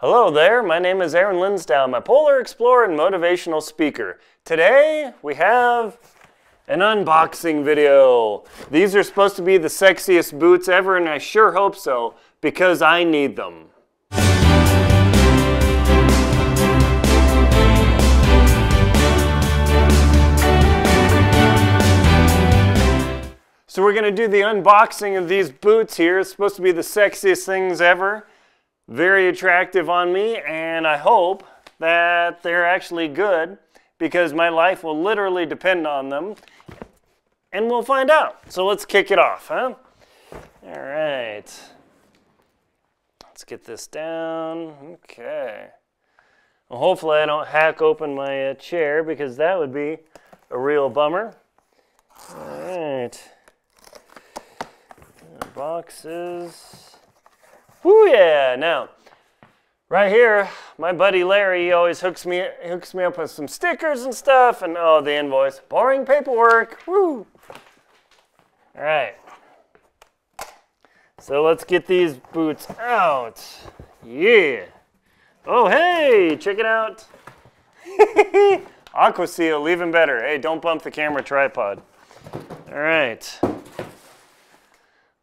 Hello there, my name is Aaron Linsdau. I'm a polar explorer and motivational speaker. Today we have an unboxing video. These are supposed to be the sexiest boots ever, and I sure hope so because I need them. So we're gonna do the unboxing of these boots here. It's supposed to be the sexiest things ever. Very attractive on me, and I hope that they're actually good because my life will literally depend on them. And we'll find out. So let's kick it off, huh? All right. Let's get this down. Okay. Well, hopefully I don't hack open my uh, chair because that would be a real bummer. All right boxes. Whoo yeah! Now, right here, my buddy Larry he always hooks me hooks me up with some stickers and stuff, and oh, the invoice, boring paperwork. Woo! All right. So let's get these boots out. Yeah. Oh hey, check it out. Aqua Seal, even better. Hey, don't bump the camera tripod. All right.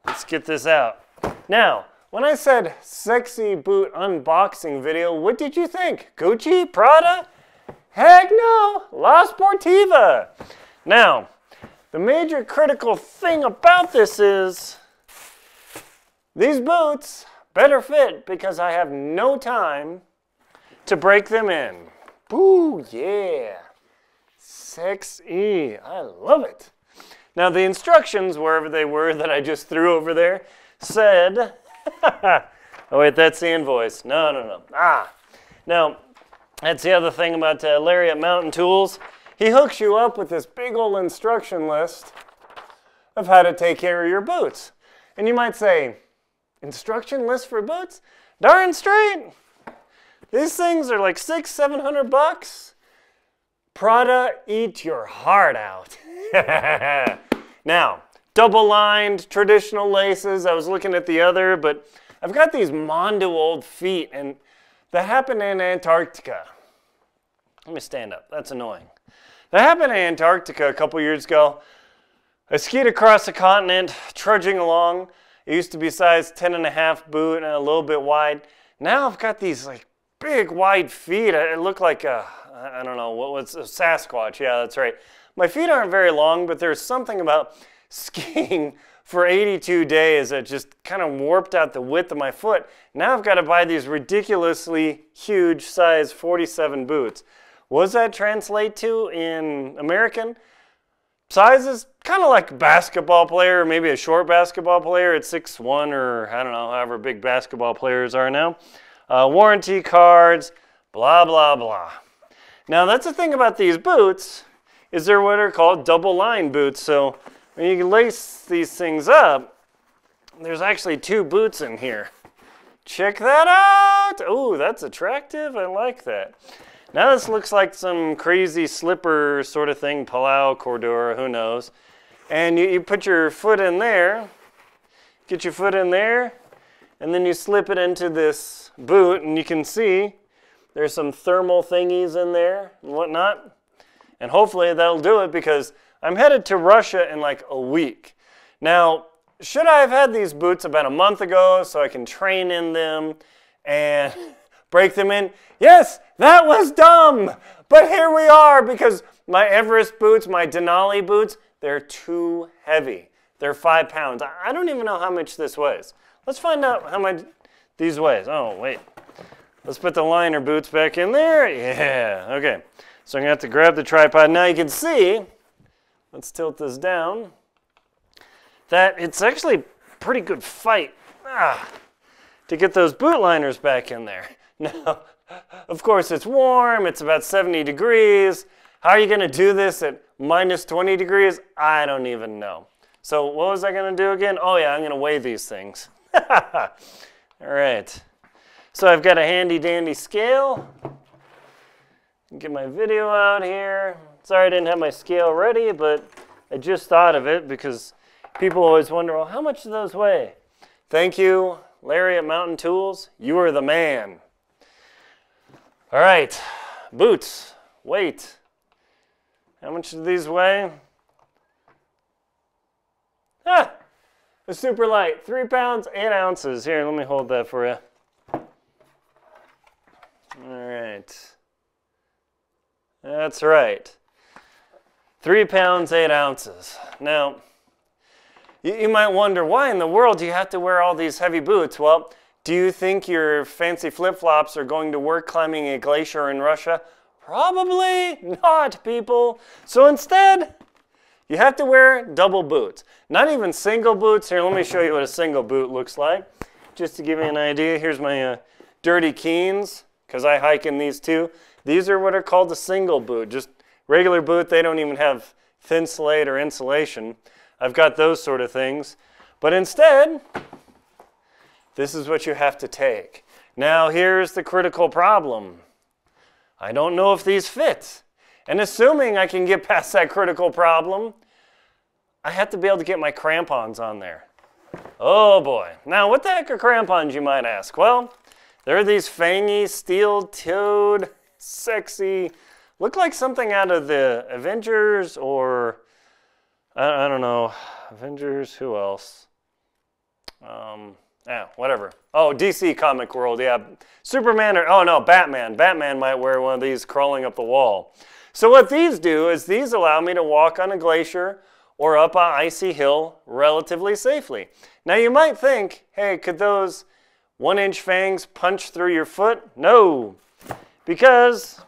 Let's get this out. Now, when I said sexy boot unboxing video, what did you think? Gucci? Prada? Heck no! La Sportiva! Now, the major critical thing about this is these boots better fit because I have no time to break them in. Boo, yeah. Sexy. I love it. Now, the instructions, wherever they were that I just threw over there, said, oh, wait, that's the invoice. No, no, no. Ah. Now, that's the other thing about uh, Larry at Mountain Tools. He hooks you up with this big old instruction list of how to take care of your boots. And you might say, instruction list for boots? Darn straight. These things are like six, seven hundred bucks. Prada, eat your heart out. now, double lined traditional laces. I was looking at the other, but I've got these Mondo old feet, and that happened in Antarctica. Let me stand up. That's annoying. That happened in Antarctica a couple years ago. I skied across the continent, trudging along. It used to be size 10 and a half boot and a little bit wide. Now I've got these like big wide feet. It look like a, I don't know, what was a Sasquatch. Yeah, that's right. My feet aren't very long, but there's something about skiing for 82 days that just kind of warped out the width of my foot. Now I've got to buy these ridiculously huge size 47 boots. What does that translate to in American? Sizes kind of like a basketball player, maybe a short basketball player at 6'1 or I don't know, however big basketball players are now. Uh, warranty cards, blah, blah, blah. Now that's the thing about these boots is they're what are called double line boots. So when you lace these things up, there's actually two boots in here. Check that out. Oh, that's attractive. I like that. Now this looks like some crazy slipper sort of thing, Palau, Cordura, who knows. And you, you put your foot in there, get your foot in there, and then you slip it into this boot, and you can see there's some thermal thingies in there and whatnot. And hopefully that'll do it because I'm headed to Russia in like a week. Now, should I have had these boots about a month ago so I can train in them and break them in? Yes, that was dumb. But here we are because my Everest boots, my Denali boots, they're too heavy. They're five pounds. I don't even know how much this weighs. Let's find out how much these weighs. Oh, wait. Let's put the liner boots back in there. Yeah, okay. So I'm to have to grab the tripod. Now you can see, let's tilt this down, that it's actually pretty good fight ah, to get those boot liners back in there. Now, of course, it's warm. It's about 70 degrees. How are you going to do this at minus 20 degrees? I don't even know. So what was I going to do again? Oh, yeah, I'm going to weigh these things. All right. So I've got a handy dandy scale. Get my video out here. Sorry I didn't have my scale ready, but I just thought of it because people always wonder, well, how much do those weigh? Thank you, Larry at Mountain Tools. You are the man. All right, boots, weight. How much do these weigh? Ah, a super light, three pounds, eight ounces. Here, let me hold that for you. All right. That's right. Three pounds, eight ounces. Now, you, might wonder, why in the world do you have to wear all these heavy boots? Well, do you think your fancy flip-flops are going to work climbing a glacier in Russia? Probably not, people. So instead, you have to wear double boots. Not even single boots. Here, let me show you what a single boot looks like. Just to give you an idea, here's my uh, Dirty Keens, because I hike in these too. These are what are called a single boot. Just regular boot, they don't even have Thinsulate or insulation. I've got those sort of things. But instead, this is what you have to take. Now, here's the critical problem. I don't know if these fit. And assuming I can get past that critical problem, I have to be able to get my crampons on there. Oh boy. Now, what the heck are crampons, you might ask? Well, they're these fangy, steel-toed, sexy, look like something out of the Avengers or I, I don't know, Avengers, who else? Um, yeah, whatever. Oh, DC Comic World, yeah. Superman or, oh no, Batman. Batman might wear one of these crawling up the wall. So what these do is these allow me to walk on a glacier or up an icy hill relatively safely. Now you might think, hey, could those one inch fangs punch through your foot? No, because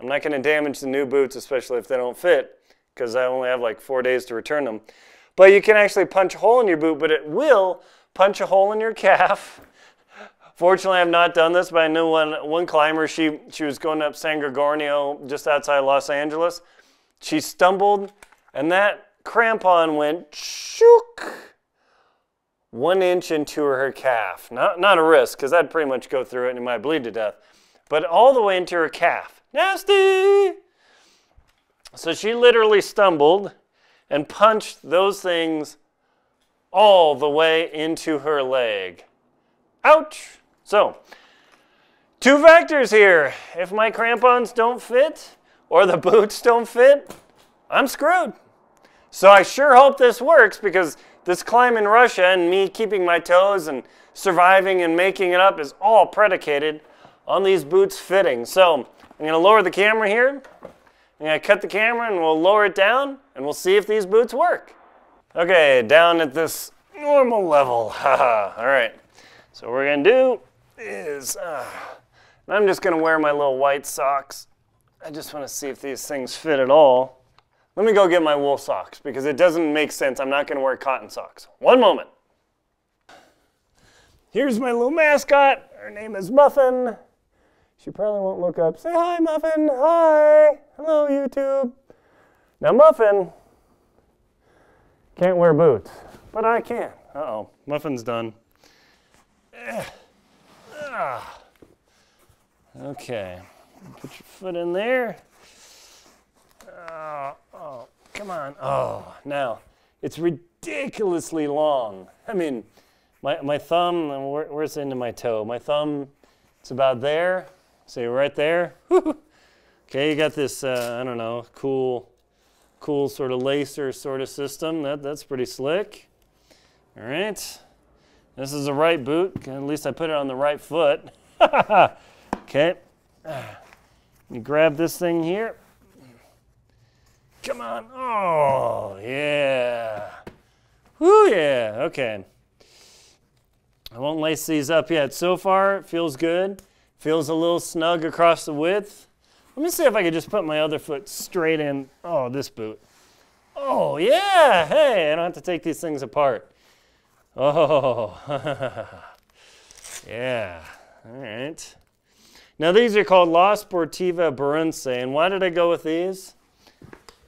I'm not gonna damage the new boots, especially if they don't fit because I only have like four days to return them. But you can actually punch a hole in your boot, but it will punch a hole in your calf. Fortunately, I've not done this, but I knew one, one climber, she, she was going up San Gorgonio just outside Los Angeles. She stumbled, and that crampon went shook one inch into her calf. Not, not a risk, because I'd pretty much go through it and it might bleed to death. But all the way into her calf. Nasty! So she literally stumbled and punched those things all the way into her leg. Ouch! So, two factors here. If my crampons don't fit or the boots don't fit, I'm screwed. So I sure hope this works because this climb in Russia and me keeping my toes and surviving and making it up is all predicated on these boots fitting. So I'm going to lower the camera here. I'm going to cut the camera and we'll lower it down and we'll see if these boots work. Okay, down at this normal level. All right. So what we're going to do is, uh, I'm just going to wear my little white socks. I just want to see if these things fit at all. Let me go get my wool socks because it doesn't make sense. I'm not going to wear cotton socks. One moment. Here's my little mascot. Her name is Muffin. She probably won't look up. Say hi, Muffin. Hi. Hello, YouTube. Now, Muffin can't wear boots, but I can. Uh-oh, Muffin's done. Okay, put your foot in there. Uh, oh, come on. Oh, now, it's ridiculously long. I mean, my, my thumb, where, where's the end of my toe? My thumb, it's about there. See right there? okay, you got this, uh, I don't know, cool, cool sort of lacer sort of system. That, that's pretty slick. All right. This is the right boot. At least I put it on the right foot. okay. You grab this thing here. Come on. Oh, yeah. Whoo, yeah. Okay. I won't lace these up yet. So far, it feels good. Feels a little snug across the width. Let me see if I could just put my other foot straight in. Oh, this boot. Oh, yeah. Hey, I don't have to take these things apart. Oh, yeah. All right. Now, these are called La Sportiva Baruntse. And why did I go with these?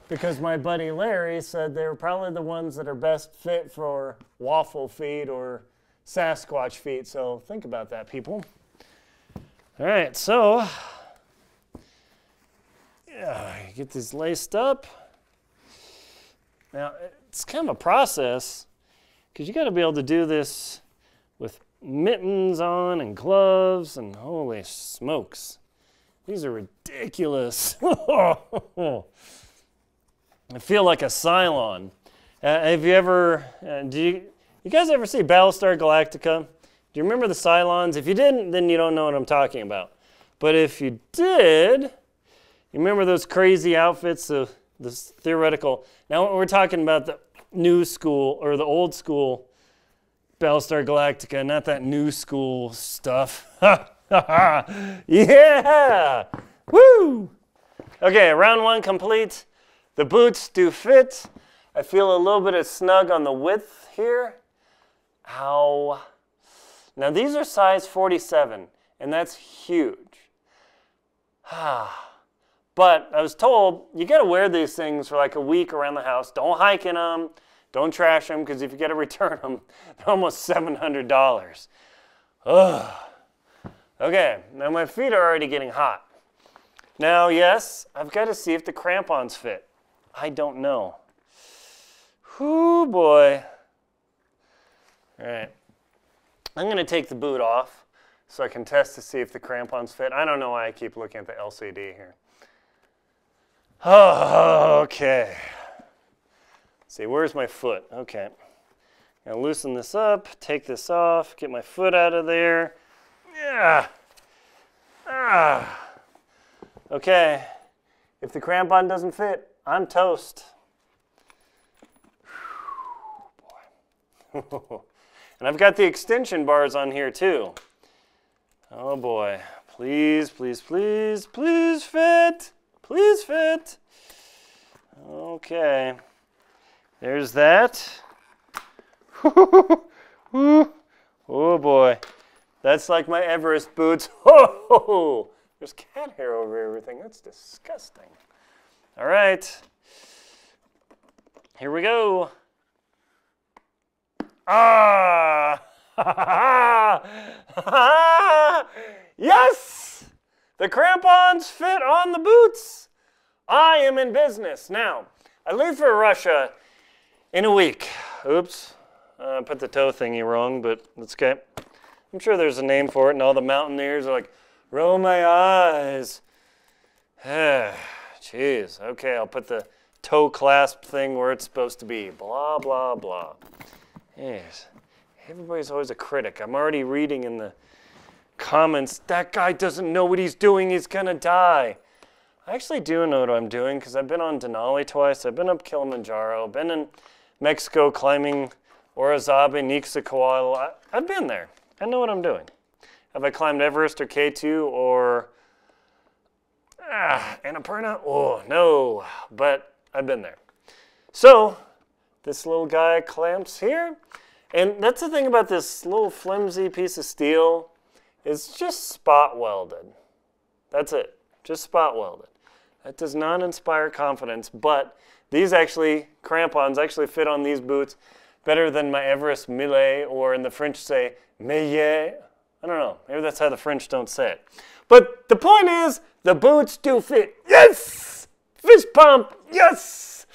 Because my buddy Larry said they were probably the ones that are best fit for waffle feet or Sasquatch feet. So think about that, people. All right, so yeah, get these laced up. Now, it's kind of a process because you got to be able to do this with mittens on and gloves and holy smokes. These are ridiculous. I feel like a Cylon. Uh, have you ever, uh, do you, you guys ever see Battlestar Galactica? Do you remember the Cylons? If you didn't, then you don't know what I'm talking about. But if you did, you remember those crazy outfits, the, the theoretical. Now we're talking about the new school or the old school Battlestar Galactica, not that new school stuff. yeah! Woo! Okay, round one complete. The boots do fit. I feel a little bit of snug on the width here. Ow. Now these are size 47, and that's huge. but I was told you gotta wear these things for like a week around the house. Don't hike in them. Don't trash them because if you got to return them, they're almost $700. Ugh. Okay, now my feet are already getting hot. Now, yes, I've got to see if the crampons fit. I don't know. Whoo boy. All right. I'm going to take the boot off so I can test to see if the crampons fit. I don't know why I keep looking at the LCD here. Oh, okay. See, where's my foot? Okay. Now loosen this up, take this off, get my foot out of there. Yeah. Ah. Okay. If the crampon doesn't fit, I'm toast. boy. and I've got the extension bars on here too. Oh boy. Please, please, please, please fit. Please fit. Okay. There's that. oh boy. That's like my Everest boots. Oh, there's cat hair over everything. That's disgusting. All right. Here we go. Ah! yes! The crampons fit on the boots. I am in business. Now, I leave for Russia in a week. Oops, uh, I put the toe thingy wrong, but that's okay. I'm sure there's a name for it, and all the mountaineers are like, roll my eyes. Jeez, okay, I'll put the toe clasp thing where it's supposed to be. Blah, blah, blah. Yes, everybody's always a critic. I'm already reading in the comments, that guy doesn't know what he's doing, he's gonna die. I actually do know what I'm doing because I've been on Denali twice, I've been up Kilimanjaro, been in Mexico climbing Orizaba, Nixacoatl. I've been there. I know what I'm doing. Have I climbed Everest or K2 or ah, Annapurna? Oh, no, but I've been there. So this little guy clamps here. And that's the thing about this little flimsy piece of steel. It's just spot welded. That's it. Just spot welded. That does not inspire confidence, but these actually, crampons actually fit on these boots better than my Everest Millet, or in the French say, Millet. I don't know. Maybe that's how the French don't say it. But the point is, the boots do fit. Yes! Fist pump. Yes!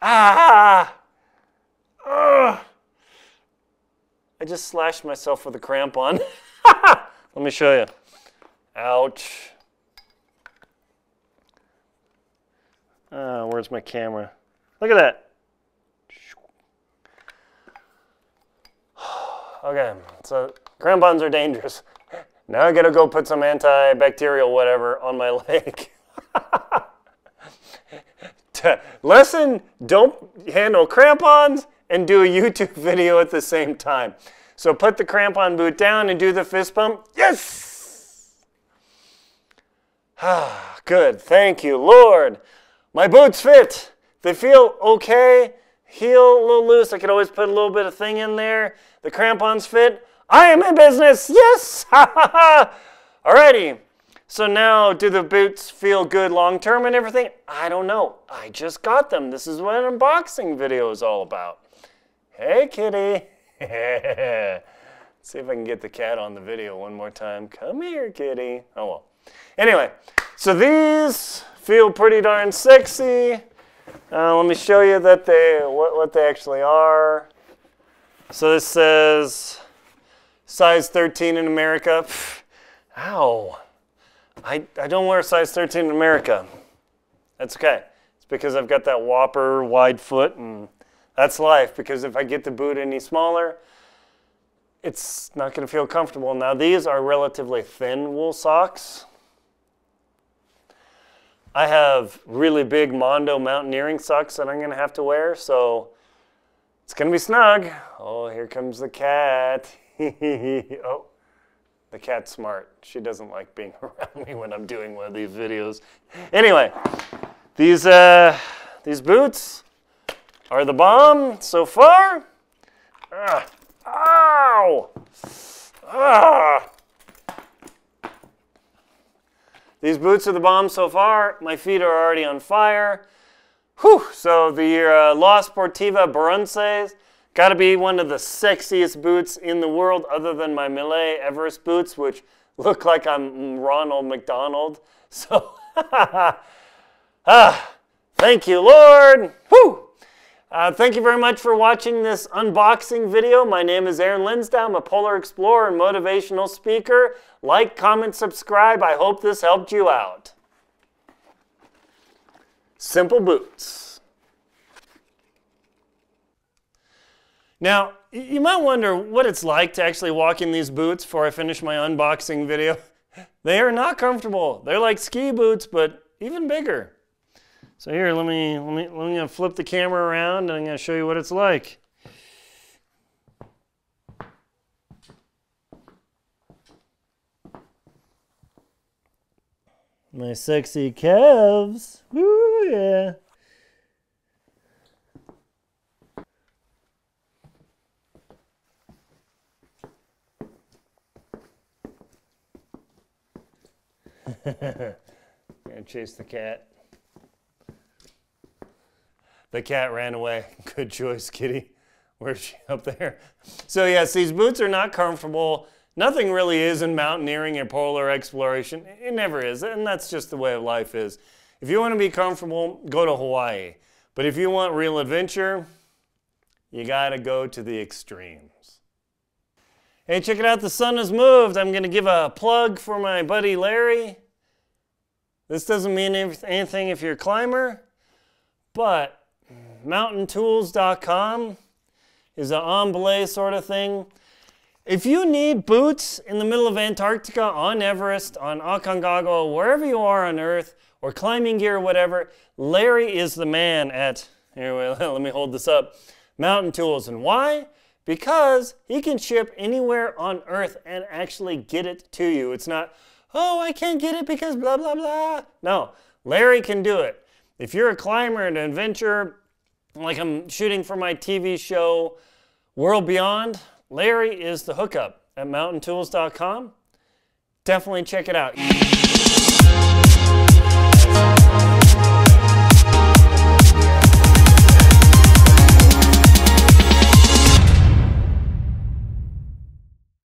Ah! Ugh. I just slashed myself with a crampon. Let me show you. Ouch. Uh, where's my camera? Look at that. Okay, so crampons are dangerous. Now I gotta go put some antibacterial whatever on my leg. Lesson, don't handle crampons and do a YouTube video at the same time. So put the crampon boot down and do the fist pump. Yes! Ah, good, thank you, Lord. My boots fit. They feel okay. Heel a little loose. I could always put a little bit of thing in there. The crampons fit. I am in business. Yes. Alrighty. So now, do the boots feel good long term and everything? I don't know. I just got them. This is what an unboxing video is all about. Hey, kitty. See if I can get the cat on the video one more time. Come here, kitty. Oh, well. Anyway, so these feel pretty darn sexy. Uh, let me show you that they what, what they actually are. So this says size 13 in America. Pff, ow. I, I don't wear size 13 in America. That's okay. It's because I've got that whopper wide foot and that's life because if I get the boot any smaller, it's not going to feel comfortable. Now these are relatively thin wool socks. I have really big Mondo mountaineering socks that I'm going to have to wear, so it's going to be snug. Oh, here comes the cat. oh, the cat's smart. She doesn't like being around me when I'm doing one of these videos. Anyway, these, uh, these boots are the bomb so far. Ah, ow! Ah! These boots are the bomb so far. My feet are already on fire. Whew! So the uh, La Sportiva Baruntse's got to be one of the sexiest boots in the world other than my Millet Everest boots, which look like I'm Ronald McDonald. So, ah, thank you, Lord. Whew! Uh, thank you very much for watching this unboxing video. My name is Aaron Linsdau. I'm a polar explorer and motivational speaker. Like, comment, subscribe. I hope this helped you out. Simple boots. Now, you might wonder what it's like to actually walk in these boots before I finish my unboxing video. They are not comfortable. They're like ski boots, but even bigger. So here, let me, let me, let me flip the camera around and I'm going to show you what it's like. My sexy calves. Woo, yeah. Gonna chase the cat. The cat ran away. Good choice, kitty. Where's she up there? So yes, these boots are not comfortable. Nothing really is in mountaineering or polar exploration. It never is, and that's just the way of life is. If you want to be comfortable, go to Hawaii. But if you want real adventure, you gotta go to the extremes. Hey, check it out, the sun has moved. I'm gonna give a plug for my buddy Larry. This doesn't mean anything if you're a climber, but mountaintools.com is an en sort of thing. If you need boots in the middle of Antarctica, on Everest, on Aconcagua, wherever you are on Earth, or climbing gear whatever, Larry is the man at, here, let me hold this up, Mountain Tools. And why? Because he can ship anywhere on Earth and actually get it to you. It's not, oh, I can't get it because blah, blah, blah. No, Larry can do it. If you're a climber and an adventurer, like I'm shooting for my TV show World Beyond, Larry is the hookup at mountaintools.com. Definitely check it out.